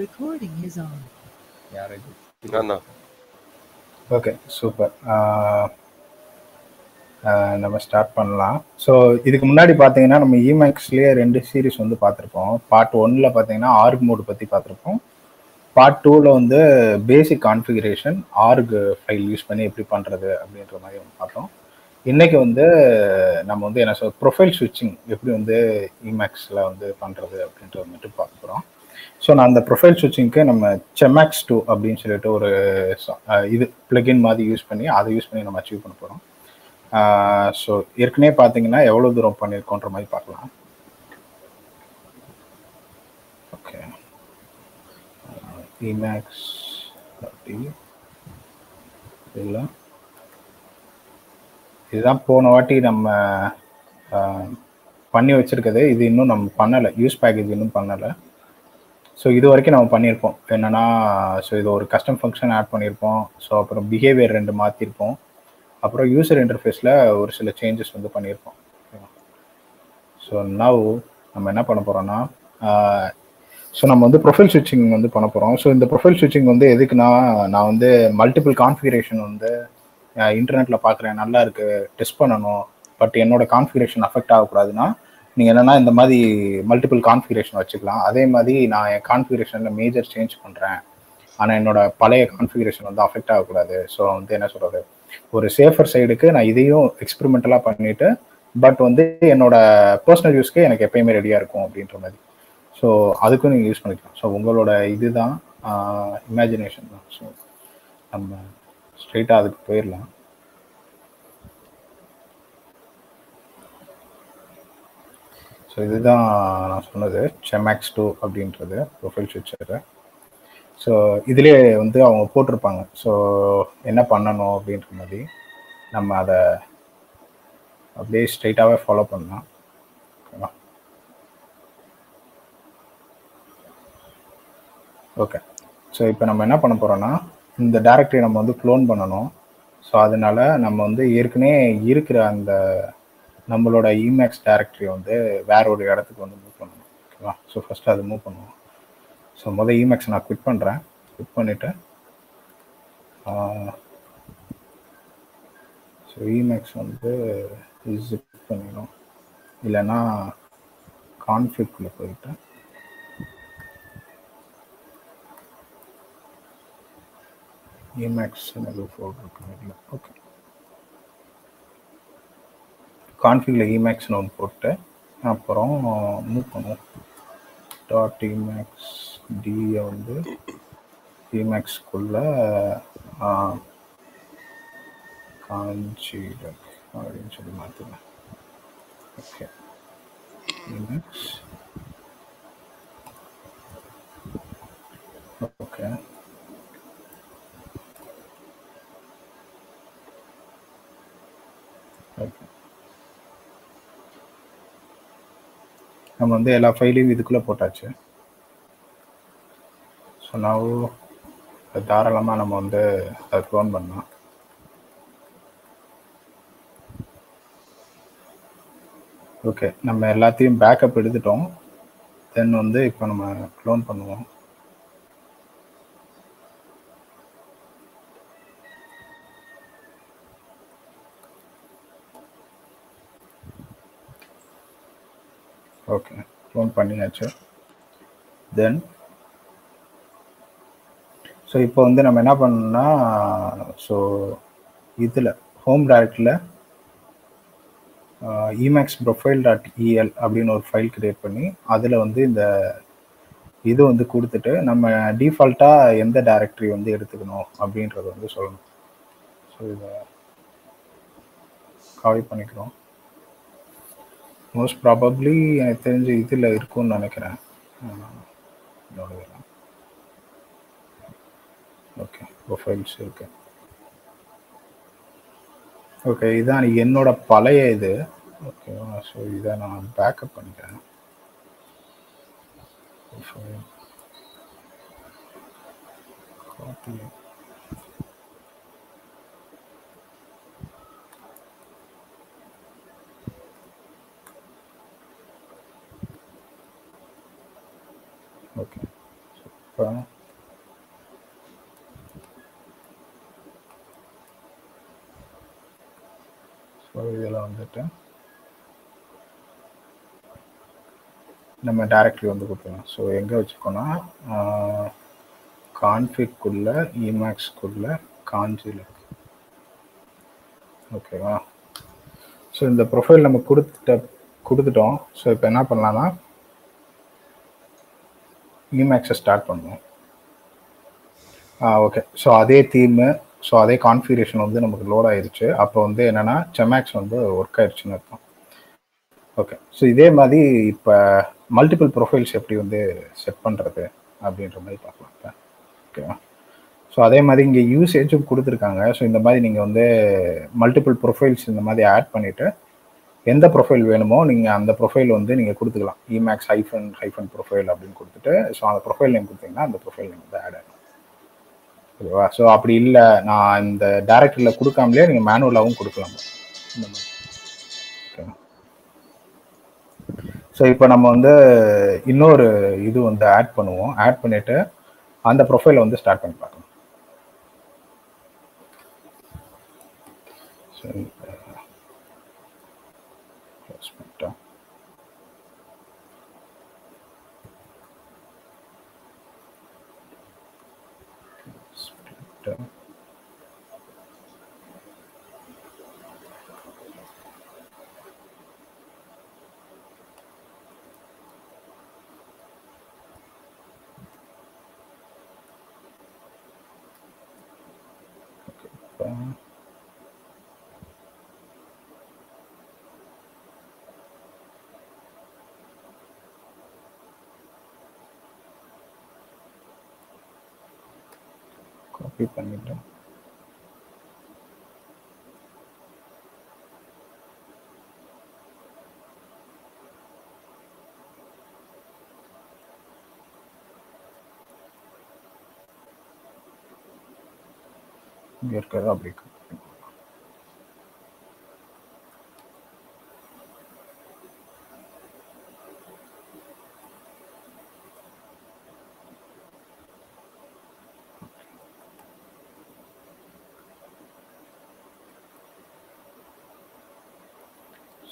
Recording is on. யார் okay super நம்ம start பண்ணலாம். ஸோ இதுக்கு முன்னாடி பார்த்தீங்கன்னா நம்ம இமேக்ஸ்லேயே ரெண்டு சீரிஸ் வந்து பார்த்துருப்போம் பார்ட் ஒன்னில் பார்த்தீங்கன்னா ஆர்க் மோடு பற்றி பார்த்துருப்போம் பார்ட் டூவில் வந்து basic configuration org file use பண்ணி எப்படி பண்ணுறது அப்படின்ற மாதிரி வந்து பார்த்தோம். இன்னைக்கு வந்து நம்ம வந்து என்ன சொல் ப்ரொஃபைல் ஸ்விட்சிங் எப்படி வந்து இமேக்ஸில் வந்து பண்ணுறது அப்படின்றது மட்டும் பார்க்க போகிறோம் ஸோ நான் அந்த ப்ரொஃபைல் ஸ்விட்சிங்க்கு நம்ம செமேக்ஸ் டூ அப்படின்னு சொல்லிட்டு ஒரு இது பிளகின் மாதிரி யூஸ் பண்ணி அதை யூஸ் பண்ணி நம்ம அச்சீவ் பண்ண போகிறோம் ஸோ ஏற்கனவே பார்த்தீங்கன்னா எவ்வளோ தூரம் பண்ணியிருக்கோன்ற மாதிரி பார்க்கலாம். ஓகே இமேக்ஸ் இல்லை. இதுதான் போன வாட்டி நம்ம ஆஹ், பண்ணி வச்சிருக்கிறது இது இன்னும் நம்ம பண்ணலை. யூஸ் பேக்கேஜ் இன்னும் பண்ணலை. ஸோ இது வரைக்கும் நம்ம பண்ணியிருப்போம். என்னென்னா ஸோ இது ஒரு கஸ்டம் ஃபங்க்ஷன் ஆட் பண்ணியிருப்போம். ஸோ அப்புறம் பிஹேவியர் ரெண்டு மாற்றிருப்போம் அப்புறம் யூசர் இன்டர்ஃபேஸில் ஒரு சில சேஞ்சஸ் வந்து பண்ணியிருப்போம். ஸோ நவ் நம்ம என்ன பண்ண போகிறோம்னா ஸோ நம்ம வந்து ப்ரொஃபைல் ஸ்விட்சிங் வந்து பண்ண போகிறோம் ஸோ இந்த ப்ரொஃபைல் ஸ்விட்சிங் வந்து எதுக்குன்னா நான் வந்து மல்டிபிள் கான்ஃபிகரேஷன் வந்து இன்டர்நெட்டில் பார்க்குறேன் நல்லா இருக்குது டெஸ்ட் பண்ணணும். பட் என்னோட கான்ஃபிகரேஷன் அஃபெக்ட் ஆகக்கூடாதுன்னா நீங்கள் என்னன்னா இந்த மாதிரி மல்டிபிள் கான்ஃபிகரேஷன் வச்சுக்கலாம். அதே மாதிரி நான் என் கான்ஃபிகரேஷனில் மேஜர் சேஞ்ச் பண்ணுறேன் ஆனால் என்னோட பழைய கான்ஃபிகரேஷன் வந்து அஃபெக்ட் ஆகக்கூடாது. ஸோ வந்து என்ன சொல்கிறது ஒரு சேஃபர் சைடுக்கு நான் இதையும் எக்ஸ்பெரிமெண்டலாக பண்ணிவிட்டு பட் வந்து என்னோட பர்சனல் யூஸ்க்கு எனக்கு எப்பயுமே ரெடியாக இருக்கும் அப்படின்ற மாதிரி. ஸோ அதுக்கும் நீங்கள் யூஸ் பண்ணிக்கலாம். ஸோ உங்களோட இதுதான் இமேஜினேஷன் தான். ஸோ நம்ம ஸ்ட்ரெயிட்டாக அதுக்கு போயிடலாம். ஸோ இதுதான் நான் சொன்னது. செமேக்ஸ் டூ அப்படின்றது ப்ரொஃபைல் ஸ்விட்சரு ஸோ இதுலேயே வந்து அவங்க போட்டிருப்பாங்க. ஸோ என்ன பண்ணணும் அப்படின்ற மாதிரி நம்ம அதை அப்படியே ஸ்ட்ரைட்டாகவே ஃபாலோ பண்ணலாம். ஓகேவா? ஓகே ஸோ இப்போ நம்ம என்ன பண்ண போகிறோன்னா இந்த டேரக்டரி நம்ம வந்து க்ளோன் பண்ணணும். ஸோ அதனால நம்ம வந்து ஏற்கனவே இருக்கிற அந்த நம்மளோட இமேக்ஸ் டேரக்டரி வந்து வேற ஒரு இடத்துக்கு வந்து மூவ் பண்ணணும். ஓகேவா ஸோ ஃபஸ்ட்டு அது மூவ் பண்ணுவோம். ஸோ முதல் இமேக்ஸ் நான் குவிட் பண்ணுறேன் குவிட் பண்ணிவிட்டு ஸோ இமேக்ஸ் வந்து ஜிப் பண்ணிடும். இல்லைன்னா கான்ஃபிளிக்டில் போயிட்டு இமேக்ஸ் எனக்கு ஃபோல்டர் இருக்கு. ஓகே கான்ஃபிகில் இமேக்ஸ்னு ஒன்று போட்டு அப்புறம் மூவ் பண்ணுவோம். டாட் இமேக்ஸ் டியை வந்து இமேக்ஸ்குள்ள காஞ்சிடம் அப்படின்னு சொல்லி மாற்றுவேன் ஓகே இமேக்ஸ் ஓகே ஓகே நம்ம வந்து எல்லா ஃபைலையும் இதுக்குள்ளே போட்டாச்சு. ஸோ நான் தாராளமாக நம்ம வந்து அதை க்ளோன் பண்ணலாம். ஓகே நம்ம எல்லாத்தையும் பேக்கப் எடுத்துட்டோம். தென் வந்து இப்போ நம்ம க்ளோன் பண்ணுவோம். ஓகே க்ளோன் பண்ணியாச்சு. தென் ஸோ இப்போ வந்து நம்ம என்ன பண்ணணும்னா ஸோ இதில் ஹோம் டைரக்டில் இமேக்ஸ் ப்ரொஃபைல் டாட் இஎல் அப்படின்னு ஒரு ஃபைல் க்ரியேட் பண்ணி அதில் வந்து இந்த இது வந்து கொடுத்துட்டு நம்ம டிஃபால்ட்டாக எந்த டைரக்டரி வந்து எடுத்துக்கணும் அப்படின்றத வந்து சொல்லணும். ஸோ இதை காவி பண்ணிக்கிறோம். மோஸ்ட் ப்ராபப்ளி எனக்கு தெரிஞ்சு இதில் இருக்கும்னு நினைக்கிறேன். என்னோட இதெல்லாம் ஓகே ப்ரொஃபைல்ஸ் இருக்கு. ஓகே இதான் என்னோட பழைய இது. ஓகேவா ஸோ இதை நான் பேக்கப் பண்ணிக்கிறேன். ப்ரொஃபைல் காப்பி ஓகே இப்போ ஸோ இதில் வந்துட்டு நம்ம டைரக்ட்லி வந்து கொடுத்துக்கலாம் ஸோ எங்கே வச்சுருக்கோன்னா கான்ஃபிக்குள்ள இமேக்ஸ்க்குள்ள காஞ்சியில் ஓகேவா ஸோ இந்த ப்ரொஃபைல் நம்ம கொடுத்துட்ட கொடுத்துட்டோம். ஸோ இப்போ என்ன பண்ணலாம்னா இமேக்ஸை ஸ்டார்ட் பண்ணுவோம். ஓகே ஸோ அதே தீமு ஸோ அதே கான்ஃபிகரேஷன் வந்து நமக்கு லோட் ஆயிடுச்சு அப்போ வந்து என்னென்னா செமேக்ஸ் வந்து ஒர்க் ஆயிடுச்சுன்னு அர்த்தம். ஓகே ஸோ இதே மாதிரி இப்போ மல்டிபிள் ப்ரொஃபைல்ஸ் எப்படி வந்து செட் பண்ணுறது அப்படின்ற மாதிரி பார்க்கலாம் இப்போ. ஓகேவா ஸோ அதே மாதிரி இங்கே யூசேஜும் கொடுத்துருக்காங்க. ஸோ இந்த மாதிரி நீங்கள் வந்து மல்டிபிள் ப்ரொஃபைல்ஸ் இந்த மாதிரி ஆட் பண்ணிவிட்டு எந்த ப்ரொஃபைல் வேணுமோ நீங்கள் அந்த ப்ரொஃபைல் வந்து நீங்கள் கொடுத்துக்கலாம். இமேக்ஸ் ஹைஃபன் ஹைஃபன் ப்ரொஃபைல் அப்படின்னு கொடுத்துட்டு ஸோ அந்த ப்ரொஃபைல் நேம் கொடுத்தீங்கன்னா அந்த ப்ரொஃபைல் நேம் வந்து ஆட் ஆகும் ஓகேவா? ஸோ அப்படி இல்லை நான் இந்த டேரக்டரில் கொடுக்காமலே நீங்கள் மேனுவலாகவும் கொடுக்கலாம். இந்த மாதிரி. ஓகேவா ஸோ இப்போ நம்ம வந்து இன்னொரு இது வந்து ஆட் பண்ணுவோம். ஆட் பண்ணிவிட்டு அந்த ப்ரொஃபைலை வந்து ஸ்டார்ட் பண்ணி பார்க்கலாம் சரி sector. Okay. காப்பி பண்ணிட்டேன் இங்கே இருக்கிறது அப்படி copy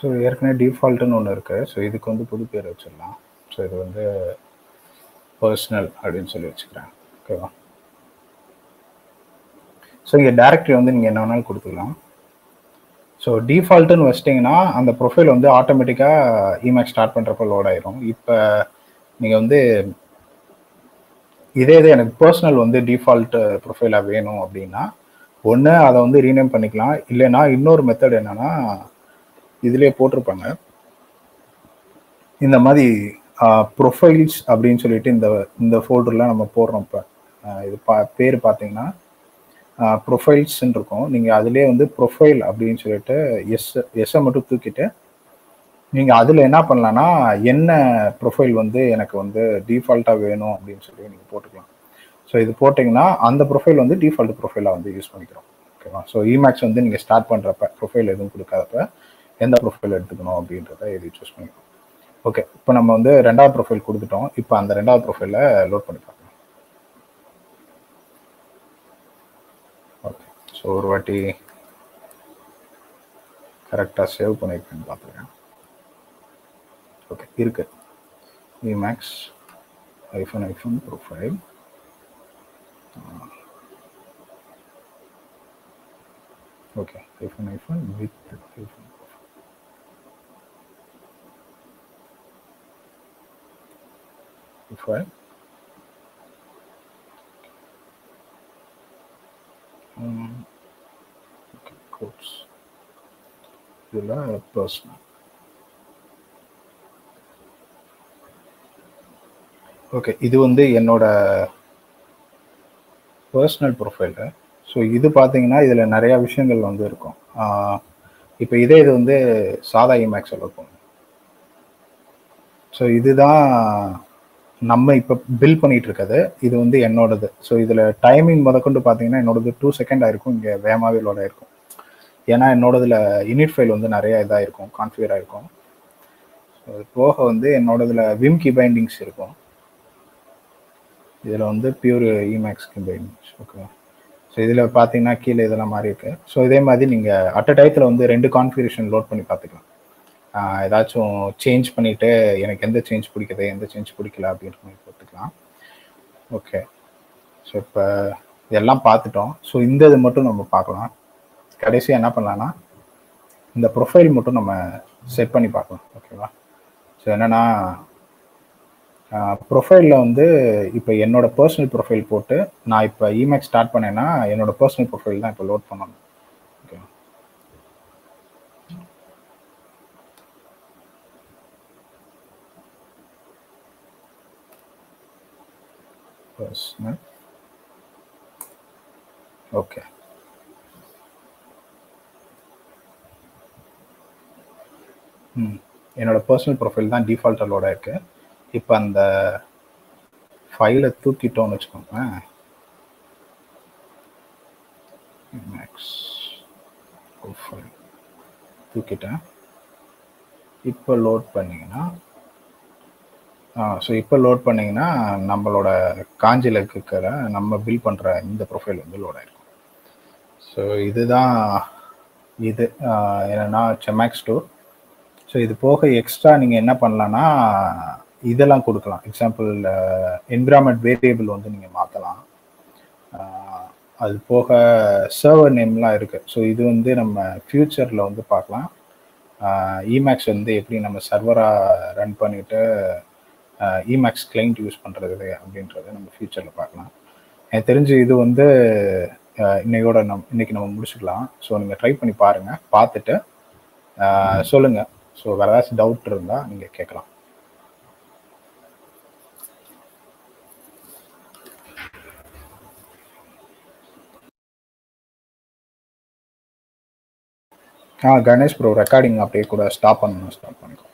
ஸோ ஏற்கனவே டிஃபால்ட்டுன்னு ஒன்று இருக்குது ஸோ இதுக்கு வந்து புது பேர் வச்சிடலாம். ஸோ இது வந்து பர்சனல் அப்படின்னு சொல்லி வச்சுக்கிறேன். ஓகேவா ஸோ இங்கே டேரக்டரி வந்து நீங்கள் என்ன வேணாலும் கொடுத்துக்கலாம். ஸோ டிஃபால்ட்டுன்னு வச்சிட்டிங்கன்னா அந்த ப்ரொஃபைல் வந்து ஆட்டோமேட்டிக்காக இமேக் ஸ்டார்ட் பண்ணுறப்ப லோட் ஆயிரும். இப்போ நீங்கள் வந்து இதே இது எனக்கு பர்சனல் வந்து டிஃபால்ட் ப்ரொஃபைலாக வேணும் அப்படின்னா ஒன்று அதை வந்து ரீநேம் பண்ணிக்கலாம். இல்லைன்னா இன்னொரு மெத்தட் என்னன்னா இதுலேயே போட்டிருப்பாங்க. இந்த மாதிரி ப்ரொஃபைல்ஸ் அப்படின்னு சொல்லிட்டு இந்த இந்த ஃபோல்டரில் நம்ம போடுறோம் இப்போ. இது பா பேர் பார்த்தீங்கன்னா ப்ரொஃபைல்ஸ்ன்னு இருக்கும். நீங்கள் அதிலே வந்து ப்ரொஃபைல் அப்படின்னு சொல்லிட்டு எஸ் எஸ்ஸை மட்டும் தூக்கிட்டு நீங்கள் அதில் என்ன பண்ணலான்னா என்ன ப்ரொஃபைல் வந்து எனக்கு வந்து டிஃபால்ட்டாக வேணும் அப்படின்னு சொல்லி நீங்கள் போட்டுக்கலாம். ஸோ இது போட்டிங்கன்னா அந்த ப்ரொஃபைல் வந்து டிஃபால்ட் ப்ரொஃபைலாக வந்து யூஸ் பண்ணிக்கிறோம். ஓகேவா ஸோ இமேக்ஸ் வந்து நீங்கள் ஸ்டார்ட் பண்ணுறப்ப ப்ரொஃபைல் எதுவும் கொடுக்காதப்ப எந்த ப்ரொஃபைல் எடுத்துக்கணும் அப்படின்றத எழுதி சூஸ் பண்ணிக்கலாம். ஓகே இப்போ நம்ம வந்து ரெண்டாவது ப்ரொஃபைல் கொடுத்துட்டோம். இப்போ அந்த ரெண்டாவது ப்ரொஃபைலை லோட் பண்ணி பார்க்கலாம். ஓகே ஸோ ஒரு வாட்டி கரெக்டாக சேவ் பண்ணியிருக்கேன்னு பார்த்துருக்கேன் ஓகே இருக்கு. Emacs iPhone iPhone profile okay iPhone iPhone with iPhone profile. Um, okay, quotes. இதில் பர்சனல் ஓகே இது வந்து என்னோட பர்சனல் ப்ரொஃபைலு ஸோ இது பார்த்தீங்கன்னா இதில் நிறையா விஷயங்கள் வந்து இருக்கும் இப்போ இதே இது வந்து சாதா இமேக்ஸில் இருக்கும் ஸோ இதுதான் நம்ம இப்போ பில் பண்ணிட்டு இருக்கிறது இது வந்து என்னோடது. ஸோ இதில் டைமிங் முதற்கொண்டு பார்த்தீங்கன்னா என்னோடது டூ செகண்ட் ஆயிருக்கும் இங்கே வேகமாகவே லோட் ஆயிருக்கும். ஏன்னா என்னோடதுல இனிட் ஃபைல் வந்து நிறைய இதாக இருக்கும் கான்ஃபிகர் ஆயிருக்கும். ஸோ அது போக வந்து என்னோடதுல விம் கி பைண்டிங்ஸ் இருக்கும். இதில் வந்து pure Emacs key bindings okay so இதில் பார்த்தீங்கன்னா கீழே இதெல்லாம் மாறி இருக்கு ஸோ இதே மாதிரி நீங்கள் அட் அ டயத்தில் வந்து ரெண்டு கான்ஃபிகரேஷன் லோட் பண்ணி பார்த்துக்கலாம் ஏதாச்சும் சேஞ்ச் பண்ணிவிட்டு எனக்கு எந்த சேஞ்ச் பிடிக்குது எந்த சேஞ்ச் பிடிக்கல அப்படின்ற மாதிரி பார்த்துக்கலாம் ஓகே ஸோ இப்போ இதெல்லாம் பார்த்துட்டோம். ஸோ இந்த இது மட்டும் நம்ம பார்க்கலாம். கடைசியாக என்ன பண்ணலாம்னா இந்த ப்ரொஃபைல் மட்டும் நம்ம செட் பண்ணி பார்க்கலாம். ஓகேவா ஸோ என்னென்னா ப்ரொஃபைலில் வந்து இப்போ என்னோட பர்சனல் ப்ரொஃபைல் போட்டு நான் இப்போ இமேக் ஸ்டார்ட் பண்ணேன்னா என்னோட பர்சனல் ப்ரொஃபைல் தான் இப்போ லோட் பண்ணணும் ஓகே பர்சனல் ஓகே ம் என்னோட பர்சனல் ப்ரொஃபைல் தான் டிஃபால்ட்டாக லோடாக இருக்கு. இப்போ அந்த ஃபைலை தூக்கிட்டோம்னு வச்சுக்கோங்களேன். மேக்ஸ் தூக்கிட்டேன். இப்போ லோட் பண்ணிங்கன்னா ஸோ இப்போ லோட் பண்ணிங்கன்னா நம்மளோட காஞ்சியில் இருக்கிற நம்ம பில் பண்ணுற இந்த ப்ரொஃபைல் வந்து லோட் ஆயிருக்கும் ஸோ இதுதான் இது என்னென்னா என்னன்னா செமேக்ஸ் டூ ஸோ இது போக எக்ஸ்ட்ரா நீங்கள் என்ன பண்ணலான்னா இதெல்லாம் கொடுக்கலாம். எக்ஸாம்பிள் என்விரான்மெண்ட் வேரியபிள் வந்து நீங்கள் மாற்றலாம் அது போக சர்வர் நேம்லாம் இருக்குது ஸோ இது வந்து நம்ம ஃப்யூச்சரில் வந்து பார்க்கலாம். இமேக்ஸ் வந்து எப்படி நம்ம சர்வராக ரன் பண்ணிவிட்டு இமேக்ஸ் கிளைண்ட் யூஸ் பண்ணுறது அப்படின்றத நம்ம ஃப்யூச்சரில் பார்க்கலாம். எனக்கு தெரிஞ்சு இது வந்து இன்னையோட நம் இன்னைக்கு நம்ம முடிச்சுக்கலாம். ஸோ நீங்கள் ட்ரை பண்ணி பாருங்கள் பார்த்துட்டு சொல்லுங்கள் ஸோ வேறு ஏதாச்சும் டவுட் இருந்தால் நீங்கள் கேட்கலாம். ஆ கணேஷ் ப்ரோ ரெக்கார்டிங் அப்படியே கூட ஸ்டாப் பண்ணணும் ஸ்டாப் பண்ணிக்கோ.